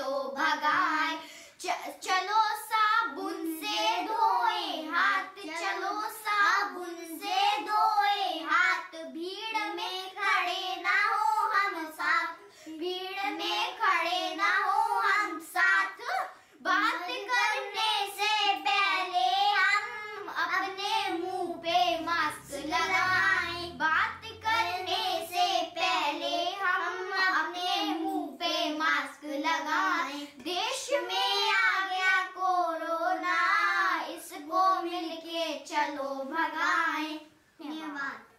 चलो भगाए। चलो साबुन से धोए। हाथ चलो साबुन से धोए। हाथ भीड़ में खड़े ना हो हम साथ। भीड़ में खड़े ना हो हम साथ। बात करने से पहले हम अपने मुँह पे मास्क लगाए। बात करने ऐसी पहले हम अपने मुँह पे मास्क लगाए। चलो भगाए। धन्यवाद।